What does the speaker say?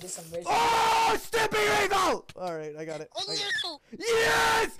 Get some rich. Oh, Stimpy Regal! All right, I got it. I- Oh, no. yes!